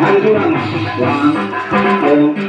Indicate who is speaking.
Speaker 1: Hallelujah. One, two.